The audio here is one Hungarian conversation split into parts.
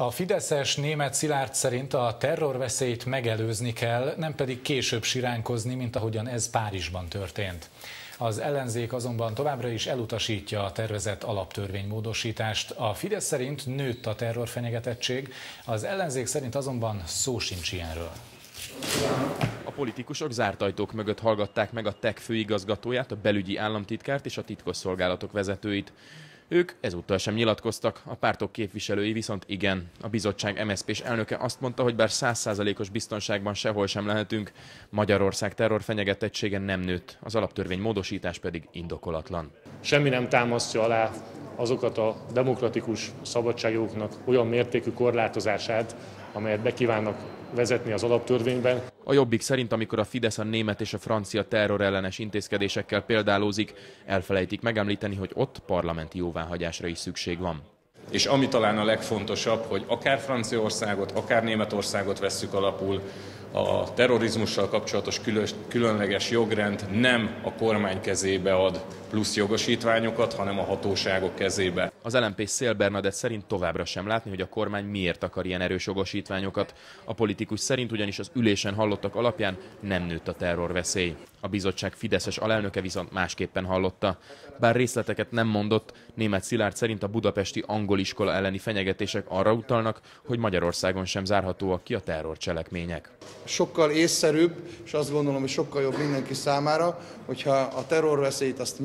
A Fideszes német Szilárd szerint a terrorveszélyt megelőzni kell, nem pedig később siránkozni, mint ahogyan ez Párizsban történt. Az ellenzék azonban továbbra is elutasítja a tervezett alaptörvénymódosítást. A Fidesz szerint nőtt a terrorfenyegetettség, az ellenzék szerint azonban szó sincs ilyenről. A politikusok zárt ajtók mögött hallgatták meg a TEK főigazgatóját, a belügyi államtitkárt és a titkosszolgálatok vezetőit. Ők ezúttal sem nyilatkoztak, a pártok képviselői viszont igen. A bizottság MSZP és elnöke azt mondta, hogy bár százszázalékos biztonságban sehol sem lehetünk, Magyarország terrorfenyegetettsége nem nőtt, az alaptörvény módosítás pedig indokolatlan. Semmi nem támasztja alá azokat a demokratikus szabadságjogoknak olyan mértékű korlátozását, amelyet bekívánnak vezetni az alaptörvényben. A Jobbik szerint, amikor a Fidesz a német és a francia terrorellenes intézkedésekkel példálózik, elfelejtik megemlíteni, hogy ott parlamenti jóváhagyásra is szükség van. És ami talán a legfontosabb, hogy akár Franciaországot, akár Németországot vesszük alapul, a terrorizmussal kapcsolatos különleges jogrend nem a kormány kezébe ad plusz jogosítványokat, hanem a hatóságok kezébe. Az LNP Szél Bernadett szerint továbbra sem látni, hogy a kormány miért akar ilyen erős jogosítványokat. A politikus szerint ugyanis az ülésen hallottak alapján nem nőtt a terrorveszély. A bizottság Fideszes alelnöke viszont másképpen hallotta. Bár részleteket nem mondott, német Szilárd szerint a budapesti angol iskola elleni fenyegetések arra utalnak, hogy Magyarországon sem zárhatóak ki a terrorcselekmények. Sokkal észszerűbb, és azt gondolom, hogy sokkal jobb mindenki számára, hogyha a terrorveszélyt azt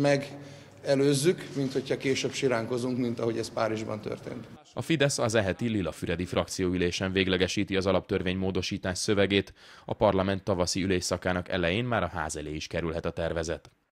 megelőzzük, mint hogyha később siránkozunk, mint ahogy ez Párizsban történt. A Fidesz az eheti Lila-Füredi frakcióülésen véglegesíti az alaptörvény módosítás szövegét, a parlament tavaszi ülésszakának elején már a ház elé is kerülhet a tervezet.